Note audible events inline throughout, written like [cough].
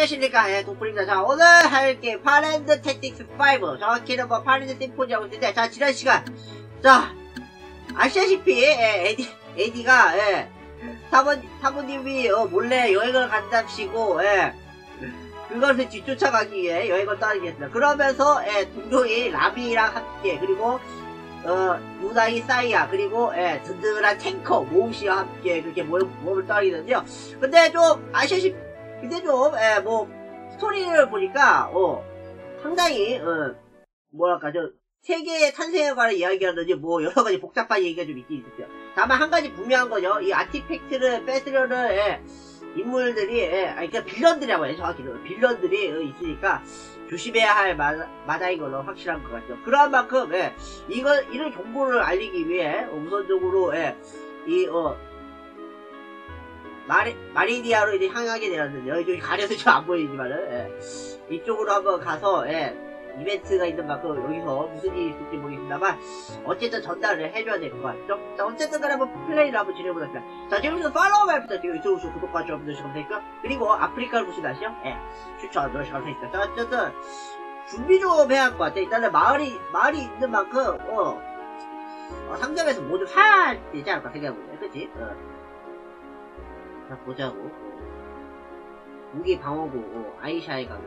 안녕하십니까. 예, 도푸리입니다. 자 오늘 할 게 파랜드 택틱스 5 정확히 는 뭐 파랜드 심포니 하고 있는데 자 지난 시간. 자 아시다시피 예, 에디, 에디가 예, 사모, 사모님이 어, 몰래 여행을 간답시고 예, 그것을 뒤쫓아가기 위해 여행을 떠나겠습니다. 그러면서 예, 동료인 라비랑 함께 그리고 어, 유나이 사이야 그리고 예, 든든한 탱커 모우씨와 함께 그렇게 모험, 모험을 떠나겠는데요. 근데 좀 아시다시피 근데 좀, 예, 뭐, 스토리를 보니까, 어, 상당히, 어, 뭐랄까, 저, 세계의 탄생에 관한 이야기라든지, 뭐, 여러 가지 복잡한 얘기가 좀 있긴 있었어요. 다만 한 가지 분명한 거죠. 이 아티팩트를 뺏으려는, 예, 인물들이, 예, 아니, 그니까 빌런들이라고 해요, 정확히는. 빌런들이 어, 있으니까, 조심해야 할 마, 마다인 걸로 확실한 것 같죠. 그런 만큼, 예, 이거, 이런 정보를 알리기 위해, 어, 우선적으로, 예, 이, 어, 마리, 마리디아로 이제 향하게 되었는데요. 이쪽이 가려서 좀 안 보이지만은, 예. 이쪽으로 한번 가서, 예. 이벤트가 있는 만큼 여기서 무슨 일이 있을지 모르겠습니다만, 어쨌든 전달을 해줘야 될 것 같죠? 자, 어쨌든 간에 한번 플레이를 한번 진행해보겠습니다. 자, 지금부터 팔로우 말 부탁드리고, 이쪽으로 구독과 좋아요 누르시면 감사하고요. 그리고 아프리카를 보시면 아시죠? 예. 추천 누르시면 감사하니까. 자, 어쨌든, 준비 좀 해야 할 것 같아. 일단은 마을이, 마을이 있는 만큼, 어, 어 상점에서 뭐좀 사야 되지 않을까 생각해보네. 그치? 어. 자 보자고. 무기 방어구 어, 아이샤의 가격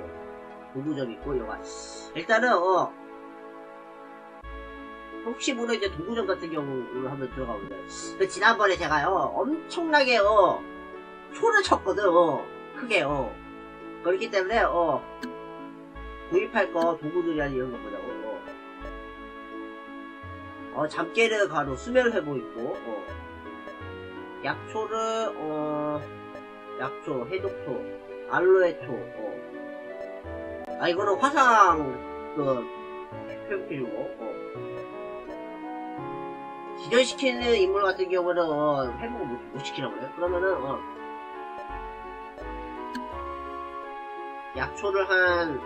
도구점 있고 이거. 일단은 어 혹시 모르 이제 도구점 같은 경우로 한번 들어가 보자. 그 지난번에 제가요 엄청나게 어 초를 쳤거든 어 크게 어. 그렇기 때문에 어 구입할 거 도구들이나 이런 거 보자고 어, 어 잠깨르 가루 수면 회복 있고 어 약초를 어 약초, 해독초, 알로에초 어. 아 이거는 화상 그 회복해주고 어. 기절시키는 인물 같은 경우는 어, 회복을 못, 못 시키라고 그래요 그러면은 어. 약초를 한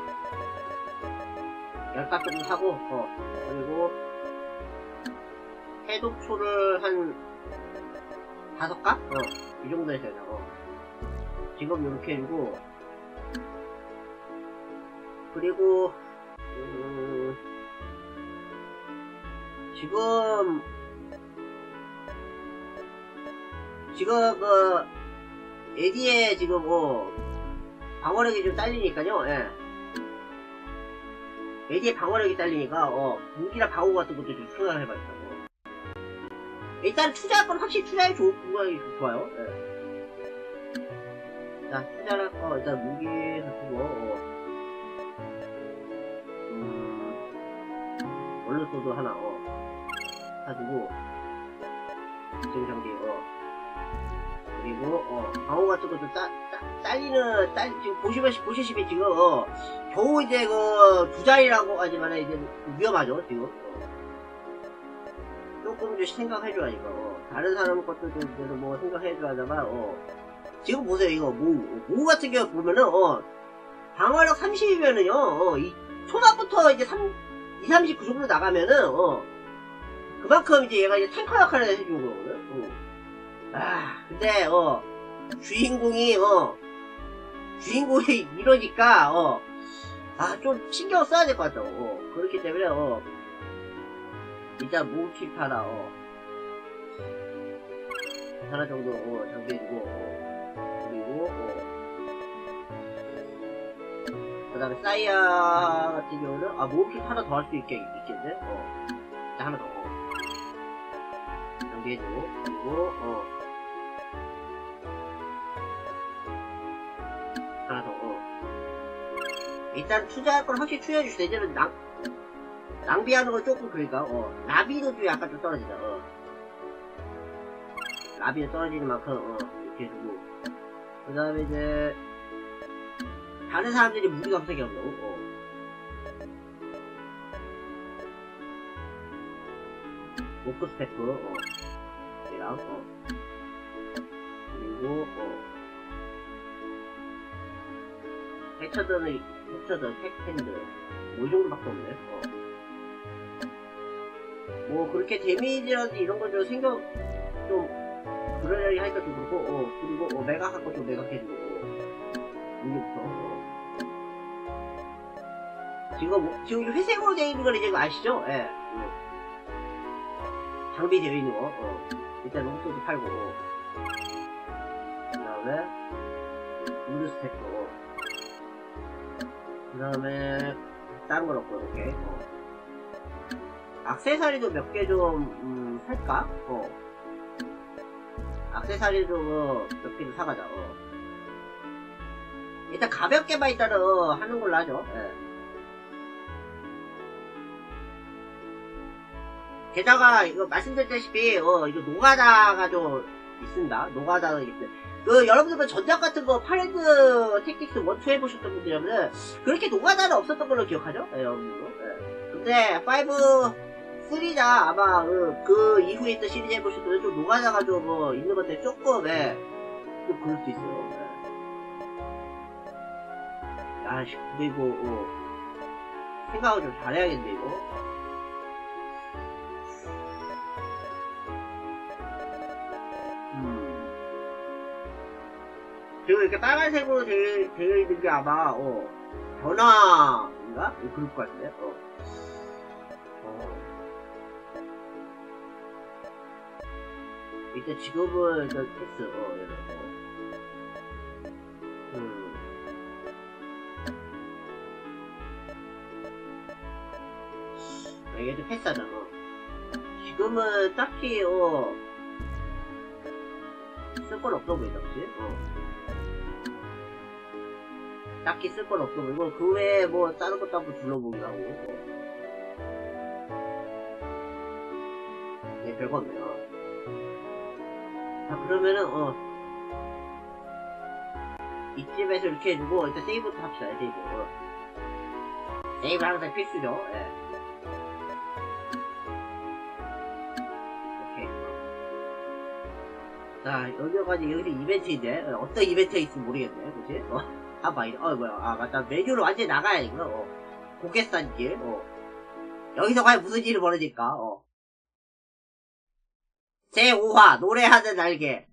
10값 정도 사고 어. 그리고 해독초를 한 다섯 가? 어, 이 정도 해서 어. 지금 이렇게 해주고, 그리고, 음, 지금, 지금, 그, 에디에 지금 뭐, 방어력이 좀 딸리니까요, 예. 에디의 방어력이 딸리니까, 어, 무기나 방어 같은 것도 좀 생각을 해봐야겠다. 일단 투자할 건 확실히 투자에 좋은 구간이 좋아요. 네. 자, 투자할 거, 일단 무기 같은 거, 어. 음, 원로소도 하나, 어. 지금 장비, 어. 그리고, 어, 방어 같은 것도 따, 따, 딸리는, 딸, 지금 보시면, 보시시면 지금, 어, 겨우 이제 그, 두 자리라고 하지만 이제 위험하죠, 지금. 조금 좀 생각해줘야 이거. 어. 다른 사람 것도 좀뭐 생각해줘야 하다만 어. 지금 보세요 이거. 모, 모 같은 경우 보면은 어. 방어력 30이면은요 어, 이 초반부터 이제 3, 2, 30 그 정도 나가면은 어. 그만큼 이제 얘가 이제 탱커 역할을 해주는 거거든 어. 아 근데 어. 주인공이 어. 주인공이 [laughs] 이러니까 어 아 좀 신경 써야 될 것 같다 어. 그렇기 때문에 어 일단 모음칩 하나 어 하나 정도 어, 장비해주고 어, 그리고 어. 그 다음에 사이아 같은 경우는 아 모음칩 하나 더 할 수 있게 있겠네 어 하나 더 어. 장비해주고 그리고 어 하나 더 어. 일단 투자할 건 확실히 투자해주시다 이제는 낭 낭비하는 건 조금 그러니까 어 나비도 좀 약간 좀 떨어지다 어. 나비도 떨어지는 만큼 어 이렇게 해주고. 그 다음에 이제 다른 사람들이 무기가 없게 없다고 어. 워크 스태프 어. 얘랑 어. 그리고 어. 해처드는 해처드 택핸드 뭐이 정도밖에 없네 어 뭐 그렇게 데미지라든지 이런 거 좀 생각 좀 그러려니 하니까 좀 그렇고 어 그리고 어 메가 갖고 좀 메가 해주고 어. 공개부터. 어. 지금, 지금 회색으로 되어 있는 걸 이제 아시죠? 예. 음. 장비 되어 있는 거. 어. 일단 로봇도 팔고. 그 다음에, 우드 스태커. 그 다음에, 다른 건 없고, 오케이. 어. 악세사리도 몇 개 좀, 음, 살까? 어. 악세사리도 뭐, 몇개 좀 사가자, 어. 일단 가볍게만 어, 하는 걸로 하죠. 예. 게다가 이거 말씀드렸다시피 어 이거 노가다가 좀 있습니다. 노가다가 있어요. 그 여러분들 전작 같은 거 파레드 택틱스 원투 해보셨던 분들이라면 그렇게 노가다는 없었던 걸로 기억하죠? 예, 여러분들. 예. 근데 5, 3다 아마 그, 그 이후에 있던 시리즈 해보셨던 좀좀뭐 있는 것들 조금 예, 좀 그럴 수 있어요. 예. 아씨 그리고 어, 생각을 좀 잘해야겠네 이거. 음. 그리고 이렇게 빨간색으로 되어, 있는 게 아마, 어, 변화인가? 뭐 그럴 것 같은데, 어. 어. 일단 직업은 일단 패스, 어, 거. 음. 아, 얘도 패스하잖아. 지금은 딱히, 어, 쓸 건 없어 보인다, 그치? 어. 딱히 쓸 건 없어 보이고, 그 외에 뭐, 다른 것도 한번 둘러보기로 하고, 어. 네, 별거 없네요. 자, 그러면은, 어. 이쯤에서 이렇게 해주고, 일단 세이브부터 합시다, 세이브. 어. 세이브 항상 필수죠, 예. 자, 여기까지 여기서 이벤트인데, 어, 어떤 이벤트가 있을지 모르겠네, 그치? 어, 아, 마, 어, 뭐야, 아, 맞다. 메뉴로 완전히 나가야 되구나, 어. 고개산길, 어. 여기서 과연 무슨 일이 벌어질까, 어. 제5화, 노래하는 날개.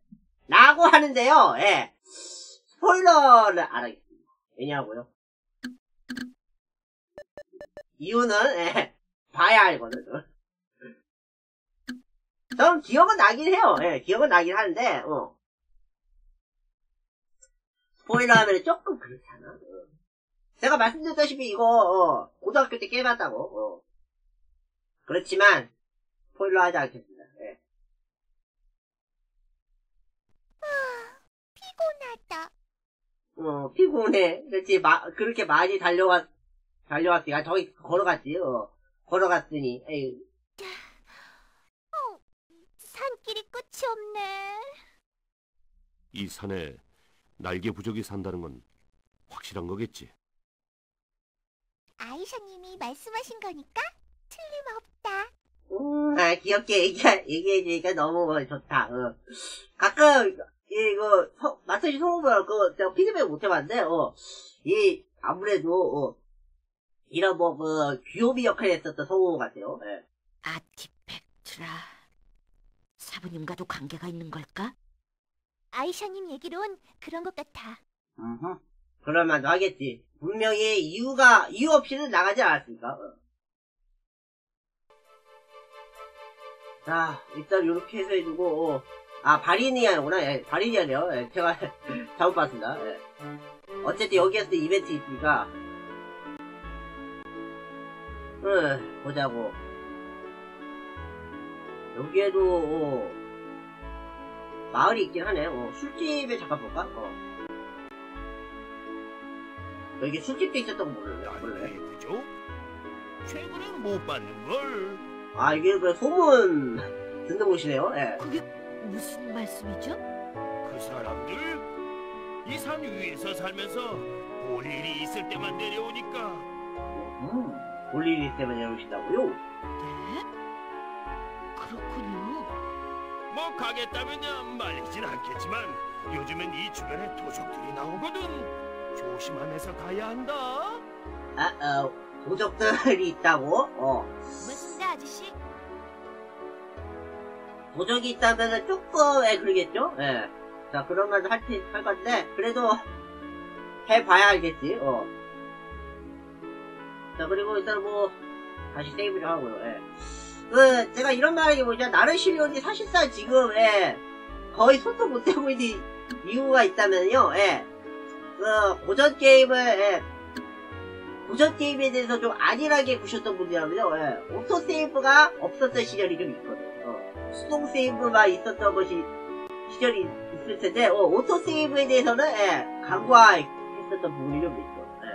라고 하는데요, 예. 스포일러를 안 하겠습니다. 왜냐고요? 이유는, 예, 봐야 알거든. 어. 전 기억은 나긴 해요. 예, 기억은 나긴 하는데, 어. 스포일러 하면 조금 그렇잖아. 어. 제가 말씀드렸다시피 이거, 어, 고등학교 때 깨봤다고, 어. 그렇지만, 스포일러 하지 않겠습니다. 예. 피곤하다. 어, 피곤해. 그렇지, 마, 그렇게 많이 달려갔, 달려갔지. 아, 저기 걸어갔지, 어. 걸어갔으니, 에이, 산길이 끝이 없네. 이 산에 날개 부족이 산다는 건 확실한 거겠지. 아이샤님이 말씀하신 거니까 틀림없다. 음, 아, 귀엽게 얘기, 얘기해주니까 너무 좋다, 어. 가끔, 이거, 서, 마사지 소음을, 그, 제가 피드백 못 해봤는데, 어, 이, 아무래도, 어, 이런 뭐, 그, 귀요미 역할을 했었던 성우 같아요, 예. 아티팩트라. 사부님과도 관계가 있는 걸까? 아이샤님 얘기론 그런 것 같아. 음흠. 그럴 만도 하겠지. 분명히 이유가, 이유 없이는 나가지 않았으니까. 어. 자, 일단 이렇게 해서 해주고, 어. 아, 바리니아구나. 예, 바리니아네요. 예, 제가 [laughs] 잘못 봤습니다. 예. 어쨌든 여기에서 이벤트 있으니까. 응, 보자고. 여기에도, 어, 마을이 있긴 하네. 어, 술집에 잠깐 볼까? 어. 여기 술집도 있었던 거 몰래, 몰래. 부족? 최근엔 못 받는 걸. 아, 이게 그 소문 [laughs] 듣는 곳이네요. 예. 그게 무슨 말씀이죠? 그 사람들 이 산 위에서 살면서 볼 일이 있을 때만 내려오니까 음, 볼 일이 때문에 이러신다고요? 네? 그렇군요. 뭐 가겠다면야 말리진 않겠지만 요즘엔 이 주변에 도적들이 나오거든. 조심하면서 가야 한다. 아, 어, 도적들이 있다고? 어. 맞습니다, 아저씨. 도적이 있다면은 조금, 예, 그러겠죠? 예. 자, 그러면 할, 테- 할 건데, 그래도, [laughs] 해봐야 알겠지, 어. 자, 그리고 일단 뭐, 다시 세이브 좀 하고요, 예. 그, 제가 이런 말 하기 뭐냐, 나른 실력이 사실상 지금, 예, 거의 손도 못 대고 있는 이유가 있다면요, 예. 그, 고전 게임을, 예, 고전 게임에 대해서 좀 안일하게 구셨던 분이라면요, 예, auto save가 없었던 시절이 좀 있거든요. 어, 수동 세이브만 있었던 것이, 시절이 있을 텐데, 어, auto save에 대해서는, 예, 간과했었던 부분이 좀 있어. 예.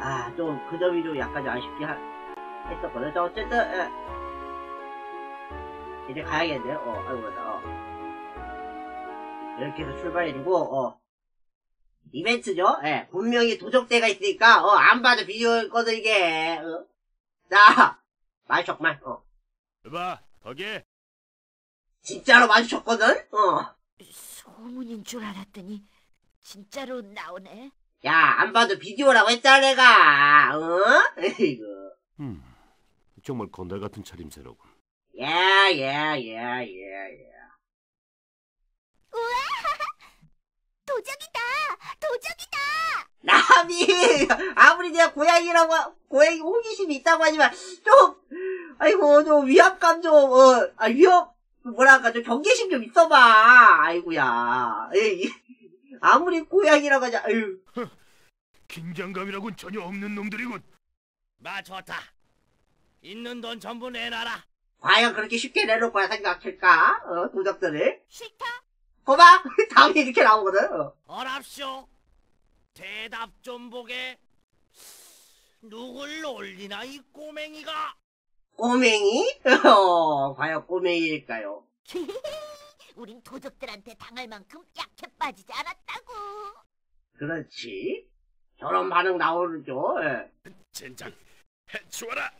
아, 좀, 그 점이 좀 약간 좀 아쉽게 하, 했었거든. 자, 어쨌든, 예. 이제 가야겠네요. 어, 아이고, 어. 이렇게 해서 출발해주고, 어. 이벤트죠? 예, 분명히 도적대가 있으니까, 어, 안 봐도 비디오거든, 이게, 어. 자, 마주쳤구만, 어. 봐, 거기 진짜로 마주쳤거든? 어. 소문인 줄 알았더니 진짜로 나오네. 야, 안 봐도 비디오라고 했잖아, 내가, 어? [laughs] 에이구. 음, 정말 건달 같은 차림새로군. 예, 예, 예, 예, 예. 도적이다! 도적이다! 남이 [laughs] 아무리 내가 고양이라고 고양이 호기심이 있다고 하지만 좀 아이고 좀 위압감 좀 어 아, 위협 뭐랄까 좀 경계심 좀 있어봐 아이고야 에이, 아무리 고양이라고 하자 아유 긴장감이라고는 전혀 없는 놈들이군. 마 좋다. 있는 돈 전부 내놔라. 과연 그렇게 쉽게 내놓을 거야 생각할까 어 도적들을 싫다! 봐봐 [laughs] 다음에 이렇게 나오거든 어. 어랍쇼. 대답 좀 보게. 누굴 놀리나 이 꼬맹이가? 꼬맹이 [laughs] 어 과연 꼬맹이일까요 [laughs] 우린 도적들한테 당할 만큼 약해 빠지지 않았다고! 그렇지 저런 반응 나오죠 예. 젠장 해치워라.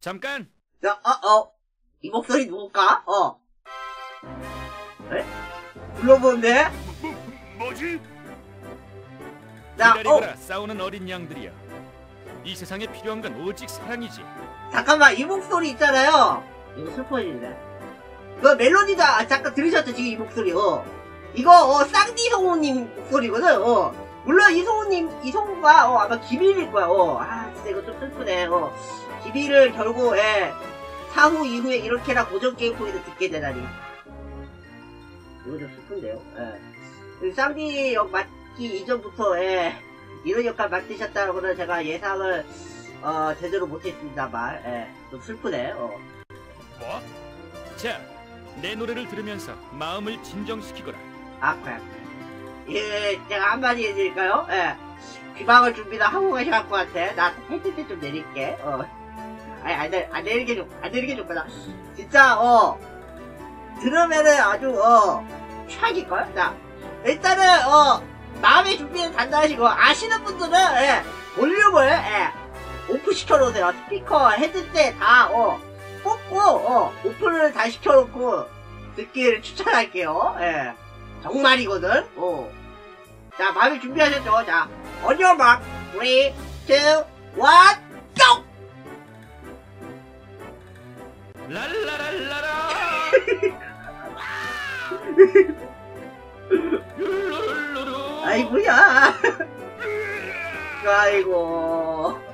잠깐. 야, 어, 어. 이 목소리 누굴까? 어. 에? 불러본데? [laughs] 뭐지? 자, 어, 기다리거라 싸우는 어린 양들이여 이 세상에 필요한 건 오직 사랑이지 잠깐만, 이 목소리 있잖아요. 이거 슬퍼지네. 그 멜로디도, 아, 잠깐 들으셨죠? 지금 이 목소리, 어. 이거, 어, 쌍디 성우님 목소리거든, 어. 물론 이성우님, 이성우가, 어, 아마 기밀일 거야, 어. 아, 진짜 이거 좀 슬프네, 어. 기밀을 결국, 예. 사후 이후에 이렇게나 고전 게임 통해서 듣게 되다니. 이거 좀 슬픈데요, 예. 그 쌍디 역 맡기 이전부터, 예. 이런 역할 맡으셨다고는 제가 예상을, 어, 제대로 못했습니다만, 예. 좀 슬프네, 어. 뭐? 자 내 노래를 들으면서 마음을 진정시키거라 아, 그래. 예, 제가 한마디 해드릴까요? 예. 귀방을 준비도 하고 가셔 갖고 같아. 나 헤드셋 좀 내릴게. 어. 아니, 안, 내, 안 내리게 좀, 안 내리게 좀 거다. 진짜, 어. 들으면은 아주, 어, 최악일걸? 자, 일단은, 어, 마음의 준비는 단단하시고, 아시는 분들은, 예, 볼륨을, 예, 오프 시켜놓으세요. 스피커, 헤드셋 다, 어, 꽂고, 어, 오프를 다 시켜놓고, 듣기를 추천할게요. 예. 정말이거든. 어. 자, 마음이 준비하셨죠? 자, on your mark, 3, 2, 1, go! 랄라랄라라 룰루룰루루 [laughs] 아이고야. 아이고.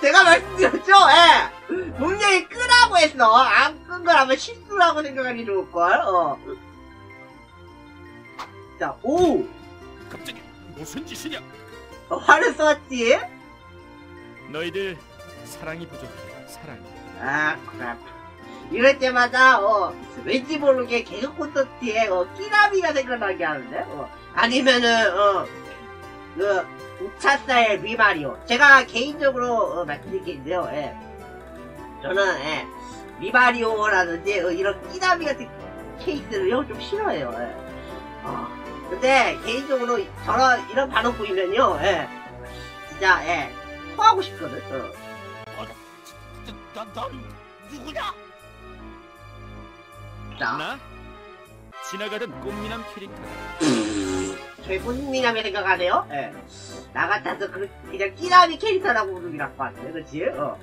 제가 말씀드렸죠? 예. 분명히 끄라고 했어. 안끈 거라면 실수라고 생각하기 좋을걸. 어. 자, 오! 갑자기 무슨 짓이냐? 어, 화를 쏘았지? 너희들 사랑이 부족해 사랑이 아, 그래. 이럴 때마다, 어, 왠지 모르게 개그 콘서트에, 어, 끼라미가 생각나게 하는데, 어. 아니면은, 어, 그, 우차스타의 리마리오. 제가 개인적으로, 어, 말씀드릴 게 있는데요, 예. 저는, 예, 리마리오라든지, 어, 이런 끼라미 같은 케이스를요, 좀 싫어해요, 예. 어, 근데, 개인적으로, 저런, 이런 반응 보이면요, 예. 진짜, 예, 토하고 싶거든, 어. 나, 넌 누구냐? 자. 나 지나가던 꽃미남 캐릭터 [laughs] 다 최군민함에 생각하네요. 예. 나 같아서 그, 그냥 끼라미 캐릭터라고 부르기라고 봤어요. 그치? 어.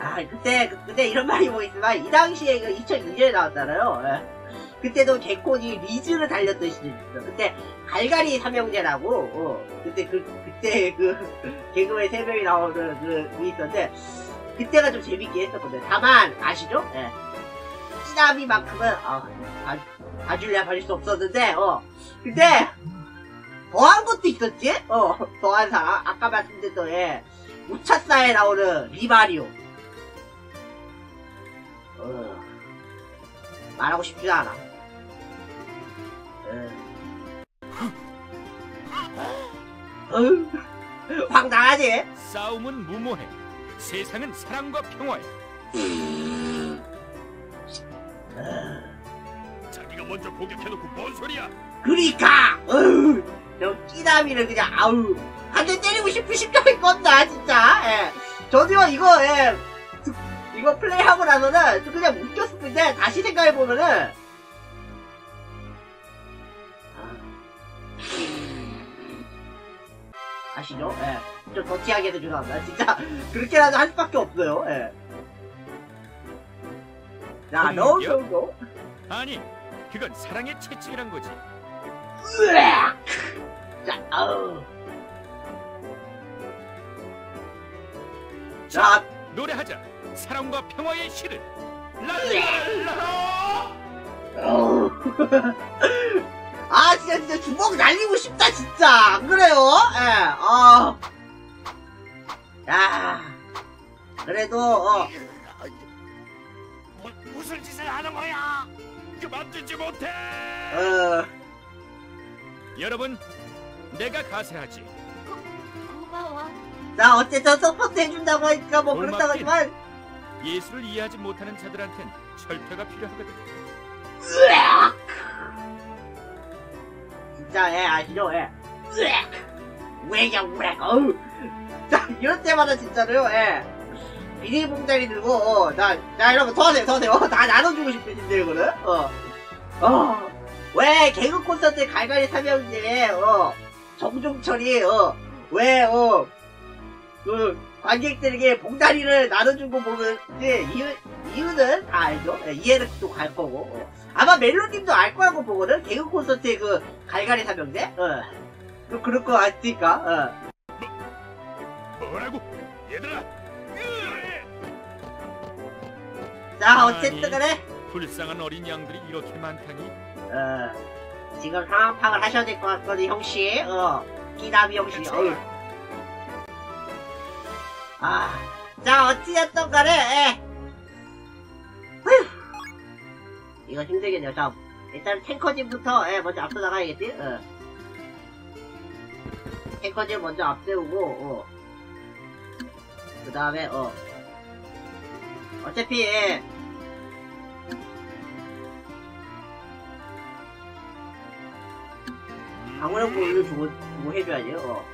아, 그때, 그- 그때 이런 말이 뭐겠지만, 이 당시에 그 2002년에 나왔잖아요. 예. 그때도 개콘이 리즈를 달렸던 시절이 있어. 그때 갈갈이 삼형제라고, 어, 그때 그, 그때 그, 개그맨 세 명이 나오는 그, 그 있었는데, 그때가 좀 재밌게 했었거든. 다만, 아시죠? 예. 찌나미만큼은, 아, 봐, 봐줄래 봐줄 수 없었는데, 어. 근데, 더한 것도 있었지? 어, 더한 사람. 아까 말씀드렸던, 예. 우차사에 나오는 리마리오. 어, 말하고 싶지 않아. 어. 황당하지? 싸움은 무모해. 세상은 사랑과 평화야. 자기가 먼저 공격해놓고 뭔 소리야? 그러니까 어 끼나미를 그냥 아우 한 대 때리고 싶은 심정이 껐다 진짜 예. 저도요 이거 예 드- 이거 플레이하고 나서는 그냥 웃겼을 텐데 다시 생각해보면은 아. 아시죠? 예. 좀 더티하게 해서 죄송합니다. 진짜, 그렇게라도 할 수밖에 없어요, 예. 자, no, no, no. 아니, 그건 사랑의 채찍이란 거지. 으악! 자, 아우. 자, 노래하자. 사랑과 평화의 시를. 랄랄라. 어우. [laughs] 아, 진짜, 진짜 주먹 날리고 싶다, 진짜. 안 그래요? 예, 어. 야. 그래도, 어, 뭐, 무슨 짓을 하는 거야? 그만두지 못해. 어, 여러분, 내가 가세하지. 고마워. 자, 어쨌든 support 해준다고 하니까 뭐. 그렇다고 하지만, 예술을 이해하지 못하는 자들한텐 철퇴가 필요하거든. 으악! 진짜, 예, 아시죠? 예. 으악! 왜냐, 우악, 어우. 자, 이럴 때마다 진짜로요, 예. 비닐 봉다리 들고, 어, 자, 자, 여러분, 토하세요, 토하세요. 어, 다 나눠주고 싶으신데, 이거는, 어. 어. 왜, 개그 콘서트 갈갈이 삼형제, 어, 정종철이, 어, 왜, 어, 그, 관객들에게 봉다리를 나눠준 거 보면, 이제, 이유, 이유는 다 알죠? 예, 이해는 또 갈 거고, 어. 아마 멜로님도 알 거라고 보거든? 개그 콘서트의 그, 갈갈이 삼형제? 어. 그, 그럴 거 같으니까, 어. 뭐라고? 얘들아. 으! 자, 어쨌든. 간에, 불쌍한 어린 양들이 이렇게 많다니. 어, 지금 상황 파악을 하셔야 될 것 같거든, 형씨. 어, 기남이 형씨. 어휴. 아, 자, 어찌됐든 간에, 에. 휴. 이거 힘들겠네요. 자, 일단 탱커진부터, 예, 먼저 앞서 나가야겠지? 어. 탱커진 먼저 앞세우고, 어. 그 다음에, 어. 어차피, 예, 방어력 보호를 주고, 주고 해줘야지, 어.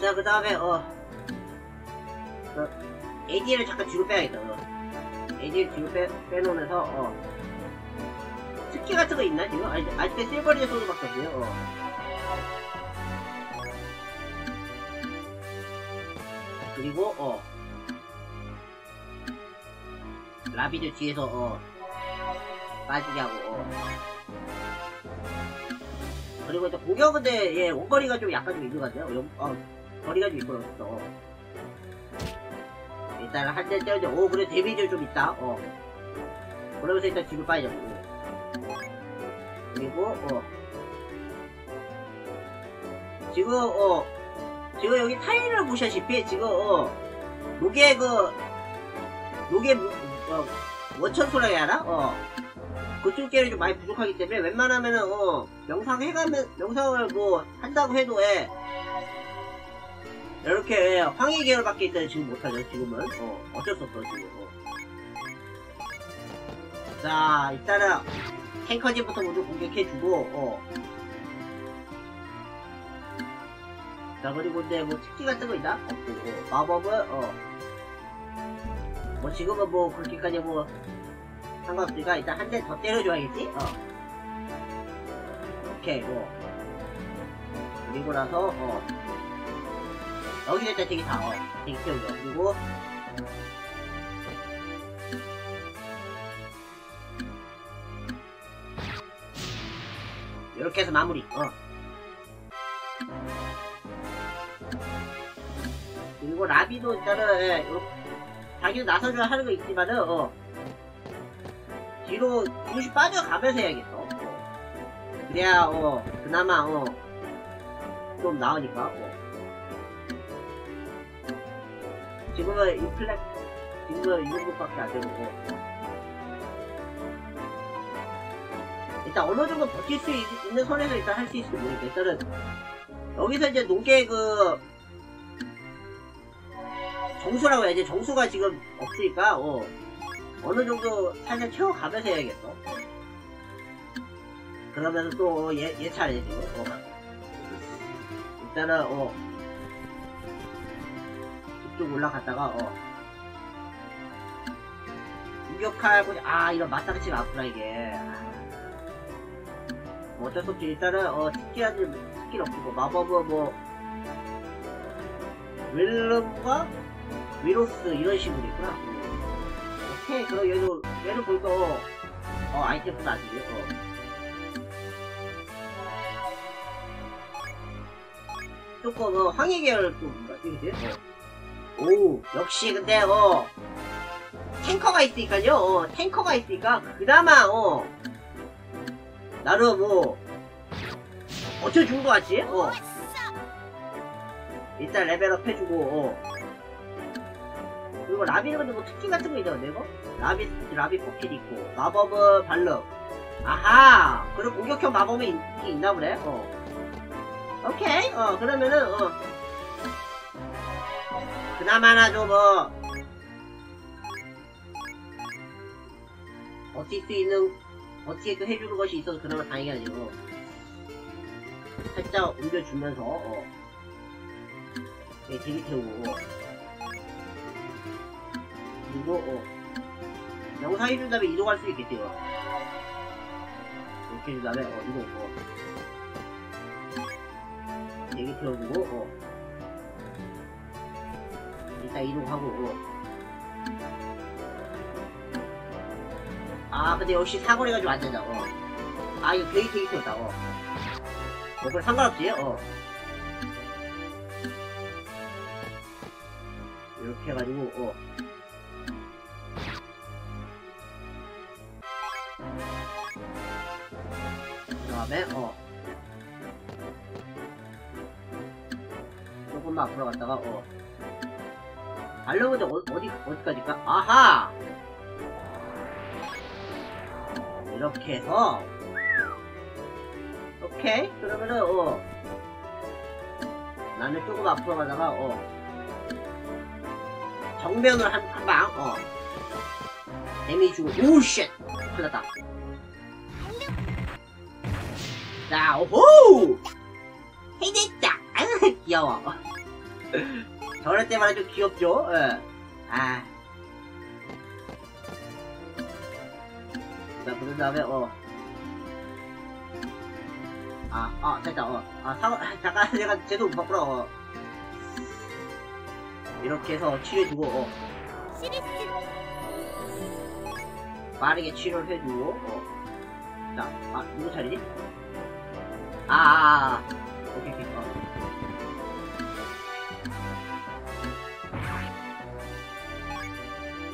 자, 그 다음에, 어. 그, AD를 잠깐 뒤로 빼야겠다, 어. AD를 뒤로 빼, 빼놓으면서, 어. 스키 같은 거 있나, 지금? 아직, 아직도 실버리의 소드밖에 없네요, 어. 그리고, 어. 라비드 뒤에서, 어. 빠지게 하고, 어. 그리고 이제 공격은 근데 예 원거리가 좀 약간 좀. 영- 어, 거리가 좀 있어졌어. 일단 한대 때려줘. 오 그래 데미지 좀 있다. 어. 그러면서 일단 뒤로 빠지고. 그리고 어. 지금 어 지금 여기 타일을 보시다시피 지금 어 요게 그 요게 무- 어, 원천소라 해야 하나? 어. 그쪽 계열이 좀 많이 부족하기 때문에 웬만하면은 어 영상 해가면 영상을 뭐 한다고 해도 예 이렇게 예, 황해 계열밖에 일단 지금 못하죠 지금은 어 어쩔 수 없어 지금 어. 자 일단은 탱커진부터 먼저 공격해주고 어. 자 그리고 근데 뭐 특기 같은 거 있나? 없고 어, 마법은 어 뭐 지금은 뭐 그렇게까지 뭐 상관없으니까 일단 한 대 더 때려줘야겠지? 어. 오케이, 뭐. 그리고 나서, 어. 여기는 일단 되게 다, 어. 되게 키우죠. 그리고, 이렇게 해서 마무리. 어. 그리고 라비도 일단은 예, 요- 자기도 나서줘야 하는 거 있지만은 어. 뒤로 뒤로씩 빠져가면서 해야겠어. 어. 그래야 어 그나마 어좀 나으니까. 어. 지금은 이 플랫 지금은 이 정도밖에 안 되고. 어. 일단 어느 정도 버틸 수 있, 는 선에서 일단 할 수 있을지 모르겠어. 일단은 여기서 이제 농계 그 정수라고 해야지. 정수가 지금 없으니까 어 어느 정도 살살 채워가면서 해야겠어. 그러면서 또 얘, 얘 차례 지금. 어. 일단은 어쭉 올라갔다가 어 공격하고 아 이런 마땅치가 않구나 이게. 아. 뭐 어쩔 수 없지. 일단은, 어, 스킬하지, 스킬 없고, 마법은 뭐, 윌름과 위로스 이런 식으로 있구나. 음. 오케이, 그럼 얘도, 얘는 보니까, 어, 어, 아이템도 안 주네, 어. 조금, 어, 황해 계열 쪽인가, 그지? 어. 오, 역시, 근데, 어, 탱커가 있으니까요, 어, 탱커가 있으니까, 그나마, 어, 나름 뭐 어쩌 준거 같지? 어. 일단 level up 해주고 어. 그리고 라비는 근데 뭐 특징 같은 거 근데 이거? 라비 라비 포켓 있고 마법은 발름. 아하! 그리고 공격형 마법이 있, 있나 보네? 어. 오케이. 어 그러면은 어. 그나마나 좀뭐 버틸 수 있는 어떻게 또 해주는 것이 있어서 그나마 다행이 아니고 살짝 옮겨주면서 어. 네, 대기 태우고 어. 그리고 어. 영상 해준 다음에 이동할 수 있겠대요 이렇게 해준 다음에 어 이동 어. 대기 태워주고 어. 일단 이동하고 어. 아 근데 역시 사거리가 좀 안 된다 어. 아 이거 되게 되게 좋다 어. 뭐 그래 상관없지 어. 이렇게 해가지고 어. 조금만 앞으로 갔다가 어. 달려보자 어, 어디 어디까지가? 아하. 이렇게 해서. 오케이. 그러면은 어. 나는 조금 앞으로 가다가 어. 정면으로 한 한 방 어. 데미지 주고 오쉣! 큰일 났다. 자 오호! 해냈다. 아유 귀여워 저럴 때마다 좀 귀엽죠 예. 아 자, 그런 다음에, 어. 아, 아, 됐다, 어. 아, 사, 잠깐, [laughs] 내가 제도 못 바꾸라, 어. 이렇게 해서 치료해주고, 어. 빠르게 치료를 해주고, 어. 자, 아, 누구 차례지? 아, 아, 아. 오케이, 오케이, 어.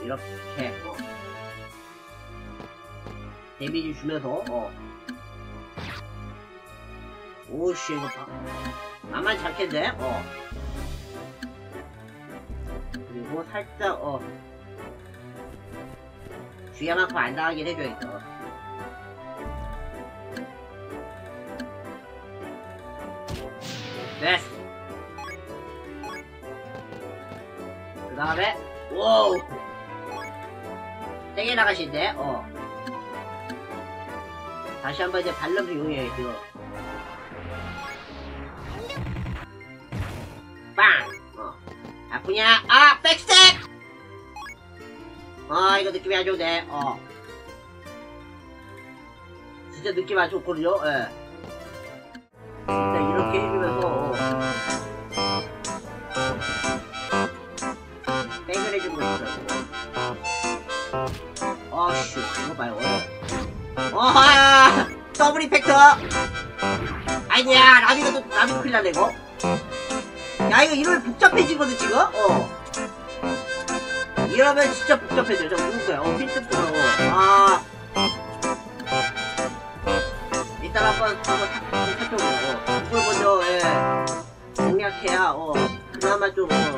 이렇게, 어. 데미지 주면서, 어. 오씨, 이거 봐. 나만 잘겠네, 어. 그리고 살짝, 어. 주야만큼 안 당하긴 해줘야겠다. 됐어. 그 다음에, 오우! 세게 나가신데, 어. 다시 한번 이제 발냄새 이용해야겠죠. 빵! 어. 아프냐? 아! 백스텝! 아, 이거 느낌이 아주 좋네, 어. 진짜 느낌 아주 좋거든요, 예. 이거 봐요 어 아, 더블 이펙터 아니야 라비가 또 라비 큰일 나네 이거. 야 이거 이러면 복잡해지거든 지금? 어. 이러면 진짜 복잡해져. 저 누구야? 어 필드 프로 아. 일단 한번 한번 살펴보고. 이걸 먼저 예. 공략해야 어. 그나마 좀 어,